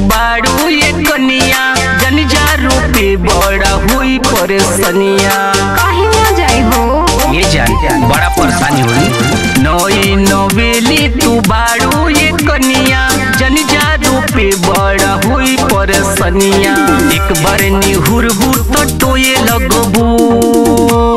बाड़ू ये कनिया जन जारू बड़ा हुई परेशानिया। ये जान बड़ा परेशानी हुई नई नवेली तू बारू ये कनिया बड़ा हुई परेशानिया। एक बार निहुरबू तो टोए लगबू।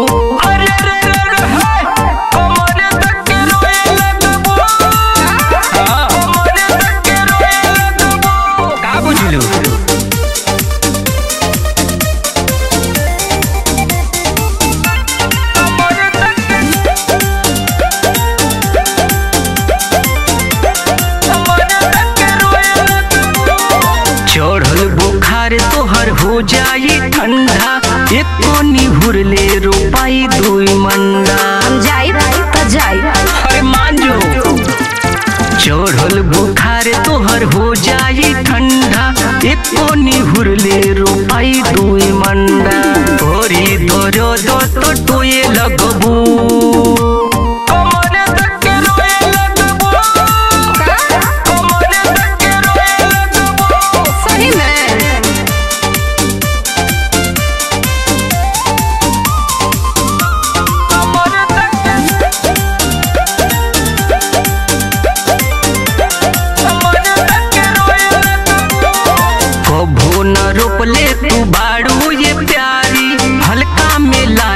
ठंडा एको निहुर ले रोपाई दुई मंडा। जाई त जाई अरे मान जो चढ़ल बुखार तोहर हो जाई ठंडा। एको निहुर ले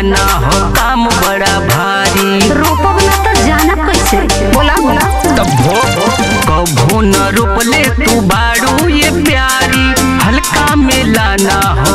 लाना हो काम बड़ा भारी। रोपब ना तो जाना कैसे? बोला बोला। कभो कभो न रोपले तू बाड़ू ये प्यारी। हल्का मेला ना हो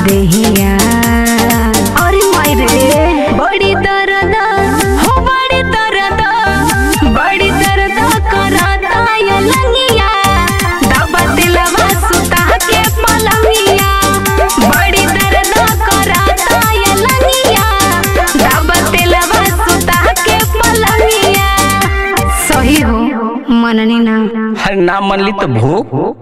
पूरा देहिया अरे मायरे बड़ी दर्द हो बड़ी दर्द बड़ी दर्द कराता ये लंगिया। दबा दिलवा सुता के पलंगिया बड़ी दर्द कराता ये लंगिया। दबा दिलवा सुता के पलंगिया सही हो मननी ना। हर ना मनली तो भोग।